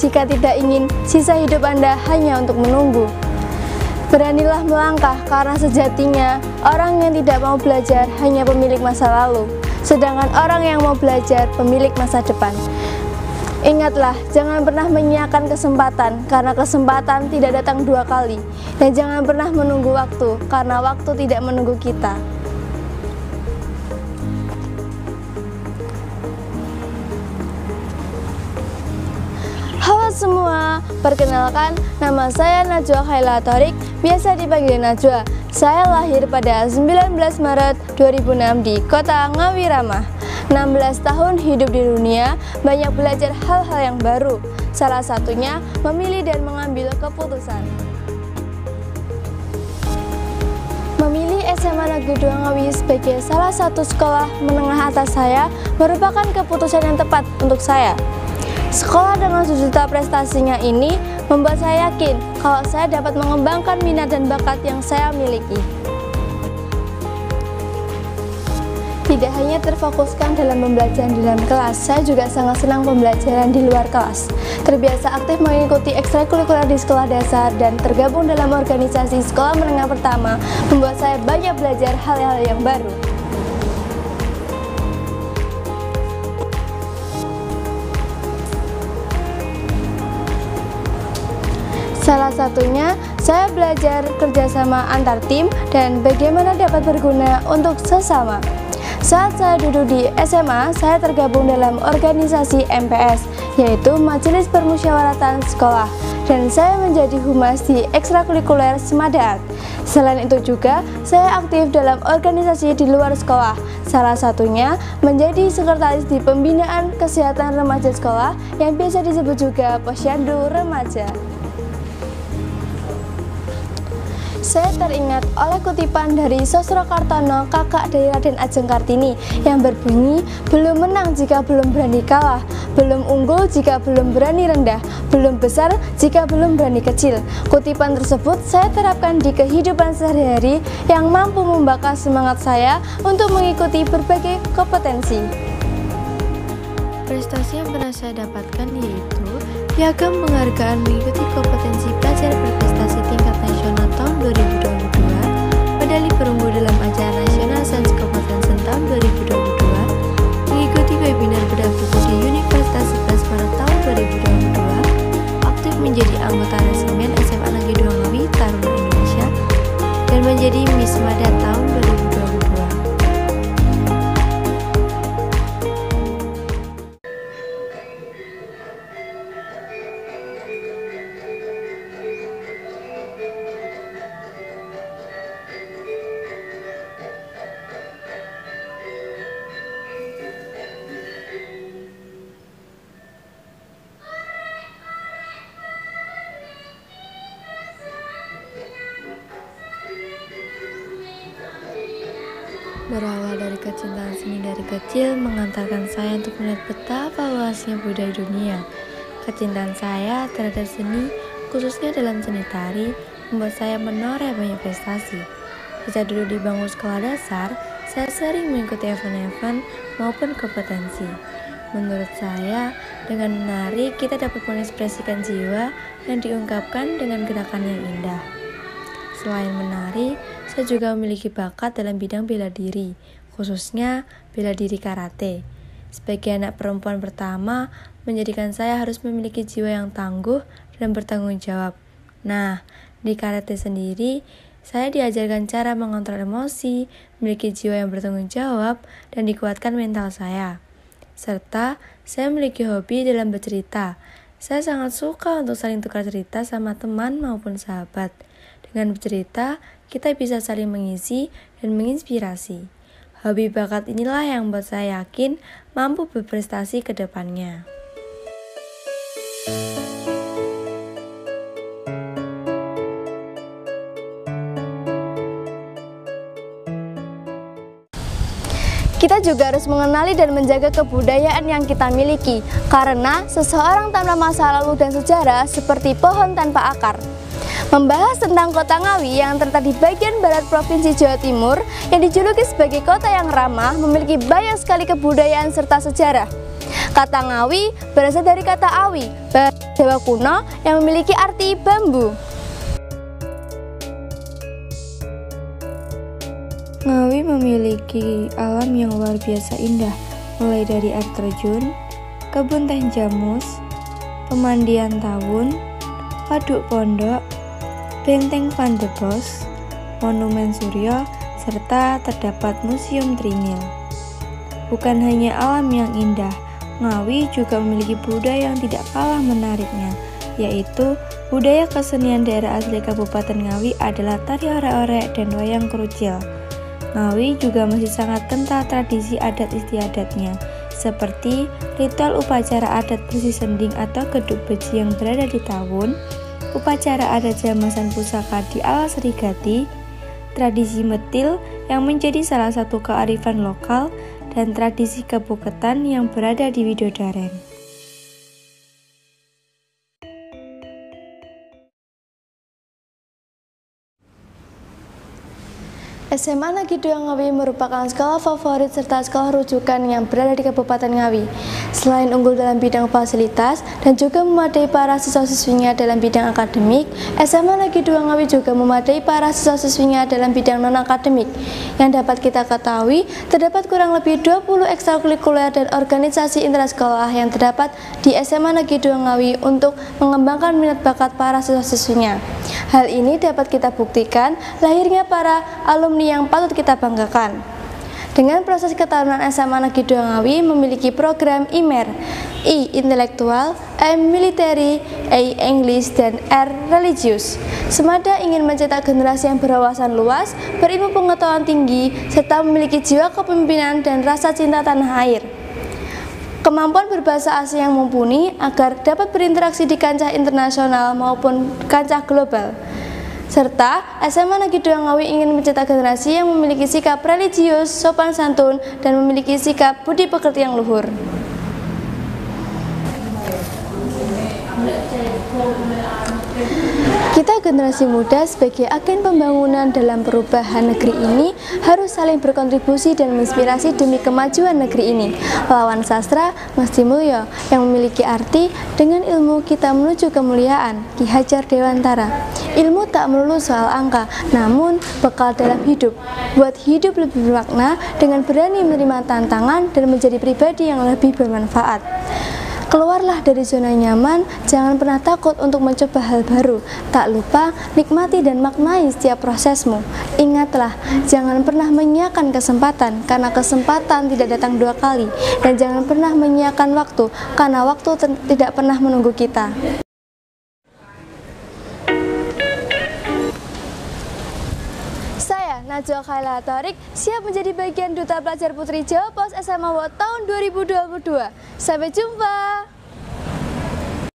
jika tidak ingin sisa hidup Anda hanya untuk menunggu. Beranilah melangkah karena sejatinya orang yang tidak mau belajar hanya pemilik masa lalu, sedangkan orang yang mau belajar pemilik masa depan. Ingatlah, jangan pernah menyiakan kesempatan karena kesempatan tidak datang dua kali, dan jangan pernah menunggu waktu karena waktu tidak menunggu kita. Semua, perkenalkan nama saya Najwa Khaila Torik, biasa dipanggil Najwa. Saya lahir pada 19 Maret 2006 di kota Ngawirama. 16 tahun hidup di dunia, banyak belajar hal-hal yang baru. Salah satunya memilih dan mengambil keputusan. Memilih SMA Negeri 2 Ngawi sebagai salah satu sekolah menengah atas saya merupakan keputusan yang tepat untuk saya. Sekolah dengan sejuta prestasinya ini membuat saya yakin kalau saya dapat mengembangkan minat dan bakat yang saya miliki. Tidak hanya terfokuskan dalam pembelajaran di dalam kelas, saya juga sangat senang pembelajaran di luar kelas. Terbiasa aktif mengikuti ekstrakurikuler di sekolah dasar dan tergabung dalam organisasi sekolah menengah pertama membuat saya banyak belajar hal-hal yang baru. Salah satunya, saya belajar kerjasama antar tim dan bagaimana dapat berguna untuk sesama. Saat saya duduk di SMA, saya tergabung dalam organisasi MPS, yaitu Majelis Permusyawaratan Sekolah, dan saya menjadi humas di ekstrakurikuler Semadaat. Selain itu juga, saya aktif dalam organisasi di luar sekolah, salah satunya menjadi sekretaris di Pembinaan Kesehatan Remaja Sekolah yang biasa disebut juga Posyandu Remaja. Saya teringat oleh kutipan dari Sosro Kartono, kakak dari Raden Ajeng Kartini, yang berbunyi, belum menang jika belum berani kalah, belum unggul jika belum berani rendah, belum besar jika belum berani kecil. Kutipan tersebut saya terapkan di kehidupan sehari-hari yang mampu membakar semangat saya untuk mengikuti berbagai kompetensi. Prestasi yang pernah saya dapatkan yaitu piagam penghargaan mengikuti kompetensi pelajar berprestasi tingkat nasional tahun 2022, medali perunggu dalam acara nasional Sains Kabupaten Sentam 2022, mengikuti webinar bedah di Universitas 11 Maret tahun 2022, aktif menjadi anggota resimen SMA Negeri 2 Ngawi Taruna Indonesia, dan menjadi Miss Mada tahun Berawal dari kecintaan seni dari kecil mengantarkan saya untuk melihat betapa luasnya budaya dunia. Kecintaan saya terhadap seni, khususnya dalam seni tari, membuat saya menoreh banyak prestasi. Sejak dulu di bangku sekolah dasar, saya sering mengikuti event-event maupun kompetensi. Menurut saya, dengan menari kita dapat mengekspresikan jiwa yang diungkapkan dengan gerakan yang indah. Selain menari, saya juga memiliki bakat dalam bidang bela diri, khususnya bela diri karate. Sebagai anak perempuan pertama, menjadikan saya harus memiliki jiwa yang tangguh dan bertanggung jawab. Nah, di karate sendiri, saya diajarkan cara mengontrol emosi, memiliki jiwa yang bertanggung jawab, dan dikuatkan mental saya. Serta, saya memiliki hobi dalam bercerita. Saya sangat suka untuk saling tukar cerita sama teman maupun sahabat. Dengan bercerita, kita bisa saling mengisi dan menginspirasi. Hobi bakat inilah yang membuat saya yakin mampu berprestasi ke depannya. Kita juga harus mengenali dan menjaga kebudayaan yang kita miliki, karena seseorang tanpa masa lalu dan sejarah seperti pohon tanpa akar. Membahas tentang kota Ngawi yang terletak di bagian barat Provinsi Jawa Timur yang dijuluki sebagai kota yang ramah memiliki banyak sekali kebudayaan serta sejarah. Kata Ngawi berasal dari kata awi, Jawa kuno yang memiliki arti bambu. Ngawi memiliki alam yang luar biasa indah, mulai dari air terjun, kebun teh jamus, pemandian tawun, waduk pondok, benteng Van de Bos, monumen Suryo, serta terdapat Museum Trinil. Bukan hanya alam yang indah, Ngawi juga memiliki budaya yang tidak kalah menariknya, yaitu budaya kesenian daerah asli Kabupaten Ngawi adalah tari orek-orek dan wayang kerucil. Ngawi juga masih sangat kental tradisi adat istiadatnya, seperti ritual upacara adat bersih sending atau geduk beji yang berada di tahun, upacara adat jamasan pusaka di alas serigati, tradisi metil yang menjadi salah satu kearifan lokal, dan tradisi kebuketan yang berada di Widodaren. SMA Negeri 2 Ngawi merupakan sekolah favorit serta sekolah rujukan yang berada di Kabupaten Ngawi. Selain unggul dalam bidang fasilitas dan juga memadai para siswa-siswinya dalam bidang akademik, SMA Negeri 2 Ngawi juga memadai para siswa-siswinya dalam bidang non-akademik. Yang dapat kita ketahui, terdapat kurang lebih 20 ekstrakurikuler dan organisasi intrasekolah yang terdapat di SMA Negeri 2 Ngawi untuk mengembangkan minat bakat para siswa-siswinya. Hal ini dapat kita buktikan lahirnya para alumni yang patut kita banggakan. Dengan proses ketahunan SMA Negeri 2 Ngawi memiliki program IMER, I intelektual, M military, A English, dan R religius. Semada ingin mencetak generasi yang berwawasan luas, berilmu pengetahuan tinggi, serta memiliki jiwa kepemimpinan dan rasa cinta tanah air. Kemampuan berbahasa asing yang mumpuni agar dapat berinteraksi di kancah internasional maupun kancah global serta SMA Negeri 2 Ngawi ingin mencetak generasi yang memiliki sikap religius, sopan santun, dan memiliki sikap budi pekerti yang luhur. Kita generasi muda sebagai agen pembangunan dalam perubahan negeri ini harus saling berkontribusi dan menginspirasi demi kemajuan negeri ini. Lawan sastra Mesti Mulyo yang memiliki arti dengan ilmu kita menuju kemuliaan Ki Hajar Dewantara. Ilmu tak melulu soal angka, namun bekal dalam hidup. Buat hidup lebih bermakna dengan berani menerima tantangan dan menjadi pribadi yang lebih bermanfaat. Keluarlah dari zona nyaman, jangan pernah takut untuk mencoba hal baru. Tak lupa nikmati dan maknai setiap prosesmu. Ingatlah, jangan pernah menyiakan kesempatan karena kesempatan tidak datang dua kali dan jangan pernah menyiakan waktu karena waktu tidak pernah menunggu kita. Najwa Khaila Tarik siap menjadi bagian Duta Pelajar Putri Jawa Pos SMA WOT tahun 2022. Sampai jumpa.